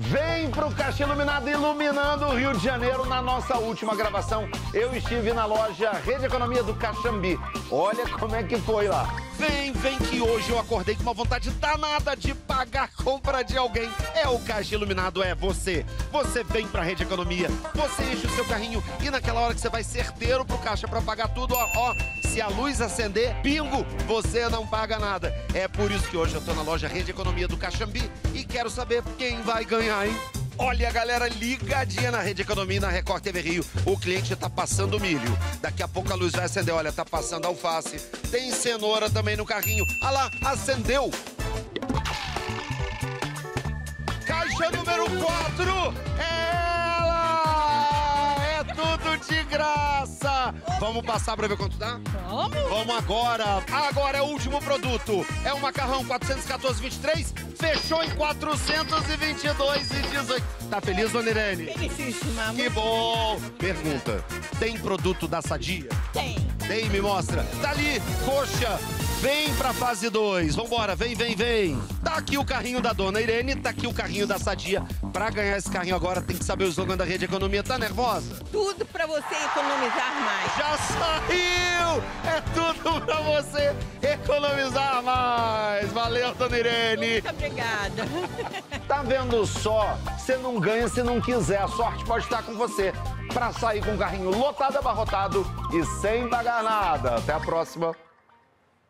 Vem pro Caixa Iluminado iluminando o Rio de Janeiro na nossa última gravação. Eu estive na loja Rede Economia do Caxambi. Olha como é que foi lá. Vem, vem que hoje eu acordei com uma vontade danada de pagar a compra de alguém. É o Caixa Iluminado, é você. Você vem pra Rede Economia, você enche o seu carrinho e naquela hora que você vai certeiro pro caixa pra pagar tudo, ó, ó, se a luz acender, bingo, você não paga nada. É por isso que hoje eu tô na loja Rede Economia do Caxambi e quero saber quem vai ganhar, hein? Olha, galera, ligadinha na Rede Economia e na Record TV Rio. O cliente tá passando milho. Daqui a pouco a luz vai acender. Olha, tá passando alface. Tem cenoura também no carrinho. Ah lá, acendeu. Caixa número 4. Ela de graça. Vamos passar pra ver quanto dá? Vamos? Vamos agora. Agora é o último produto. É o macarrão 414,23. Fechou em 422,18. Tá feliz, dona Irene? Felicíssima. Que bom! Pergunta: tem produto da Sadia? Tem. Tem, me mostra. Tá ali, coxa. Vem pra fase 2. Vambora, vem, vem, vem. Tá aqui o carrinho da dona Irene, tá aqui o carrinho da Sadia. Pra ganhar esse carrinho agora tem que saber o slogan da Rede Economia. Tá nervosa? Tudo pra você economizar mais. Já saiu! É tudo pra você economizar mais. Valeu, dona Irene. Muito obrigada. Tá vendo só? Você não ganha se não quiser. A sorte pode estar com você. Pra sair com o carrinho lotado, abarrotado e sem pagar nada. Até a próxima.